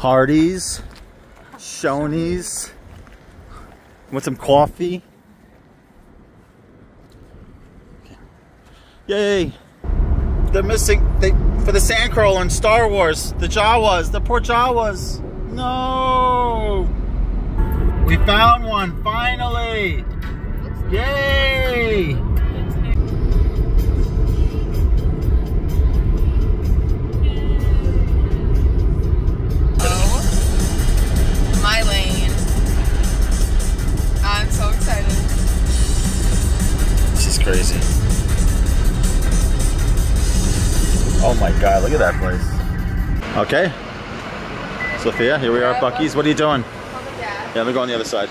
Hardee's, Shoney's. Want some coffee? Yay! They're missing they for the Sandcrawler in Star Wars. The Jawas, the poor Jawas. No! We found one finally! Oh my god, look at that place. Okay. Sophia, here we are at Buc-ee's. What are you doing? Yeah, let me go on the other side.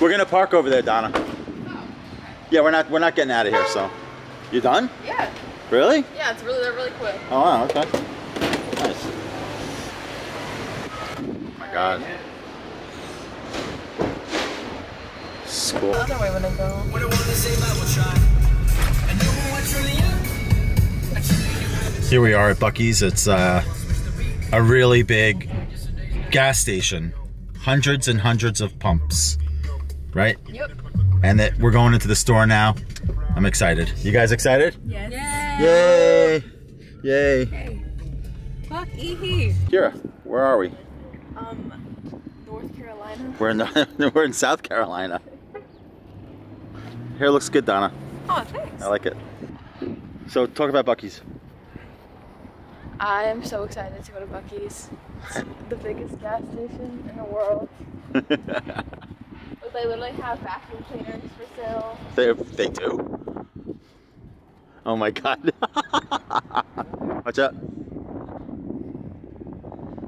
We're gonna park over there, Donna. Oh, yeah, we're not we're not getting out of here, so. You done? Yeah. Really? Yeah, it's really they're really quick. Oh wow, okay. Nice. Oh my god. School. Other way when I go. Here we are at Buc-ee's. It's uh, a really big gas station. Hundreds and hundreds of pumps. Right? Yep. And that we're going into the store now. I'm excited. You guys excited? Yes. Yay! Yay! Fuck ee Kira, where are we? Um, North Carolina. We're in the, we're in South Carolina. Hair looks good, Donna. Oh, thanks. I like it. So talk about Buc-ee's. I am so excited to go to Buc-ee's. It's the biggest gas station in the world. But they literally have vacuum cleaners for sale. They they do. Oh my god. Watch out.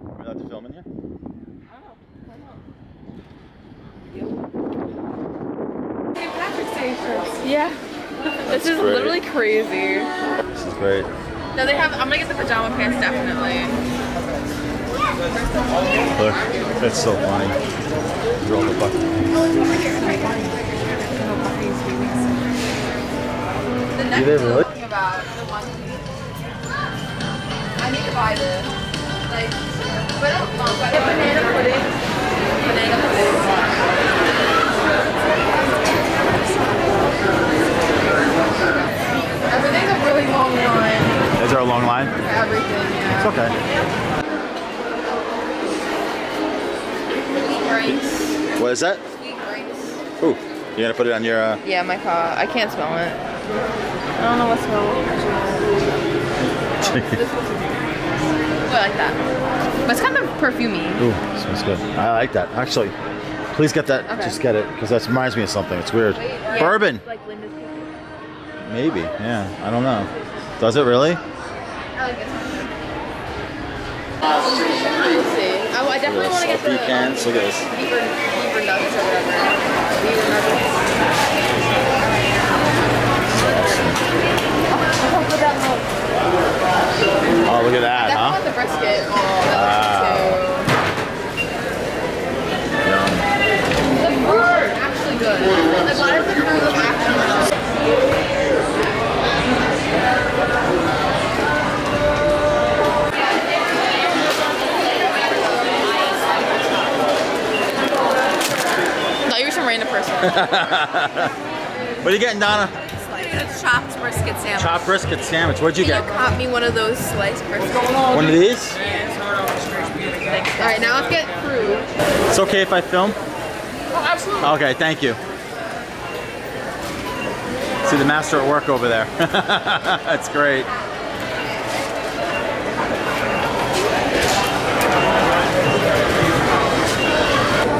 We're allowed to film in here? St. Patrick's Day first. Yeah. this is great. literally crazy. This is great. No, they have. I'm gonna get the pajama pants definitely. Look, that's so funny. Are all the Buc-ee's. The Do they really? about the one. I need to buy this. Long line? Everything, yeah. It's okay. Sweet. What is that? Sweet drinks. Ooh, you gonna put it on your? Uh... Yeah, my car. I can't smell it. I don't know what smell. Oh, I like that. But it's kind of perfumey. Ooh, smells good. I like that. Actually, please get that. Okay. Just get it because that reminds me of something. It's weird. Yeah, Bourbon. Like Linda's Maybe. Yeah. I don't know. Does it really? I like this one. I, I definitely want to get the Selfie cans. Look at this. Oh, look at that at I huh? want the brisket. What are you getting, Donna? Chopped brisket sandwich. Chopped brisket sandwich. What'd you Can get? you cop me one of those sliced briskets? One of these? All right, now let's get fruit. It's okay if I film? Oh, absolutely. Okay, thank you. See the master at work over there. That's great.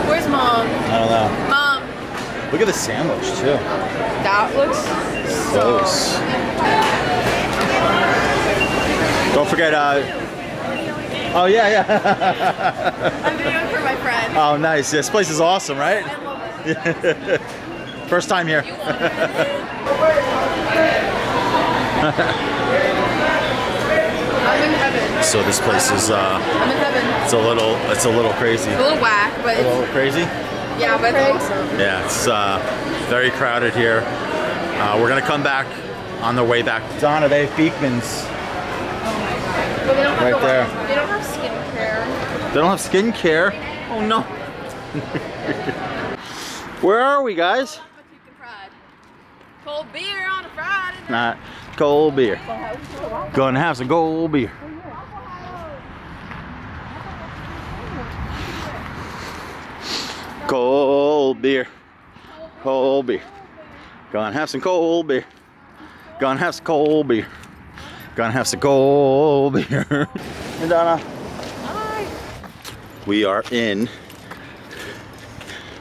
Where's mom? I don't know. Mom, Look at the sandwich too. that looks so. Close. Don't forget. Uh, oh yeah, yeah. I'm videoing for my friend. oh nice. This place is awesome, right? I love it. First time here. You love it. I'm in heaven. So this place is uh, I'm in heaven. it's a little, it's a little crazy. A little whack, but A little crazy. Yeah, but it's awesome. Yeah, it's uh, very crowded here. Uh, we're gonna come back on the way back. Donna, they have Beekman's. But they don't have Right to there. They don't have skincare. They don't have skincare. Oh no. Where are we, guys? Cold beer on a Friday. Not cold beer. Gonna have some cold beer. Cold beer. Cold beer. Gonna have some cold beer. Gonna have some cold beer. Gonna have some cold beer. hey Donna. Hi. We are in,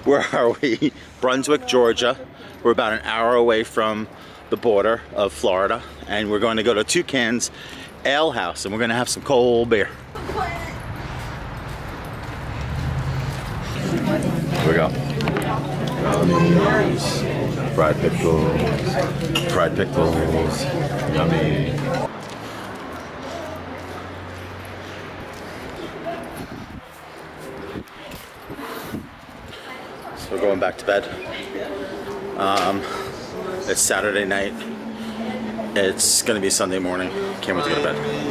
where are we? Brunswick, Georgia. We're about an hour away from the border of Florida, and we're going to go to Toucan's Ale House, and we're going to have some cold beer. Here we go. Fried pickles. Fried pickles. Yummy. So we're going back to bed. Um, it's Saturday night. It's to be Sunday morning. Can't wait to go to bed.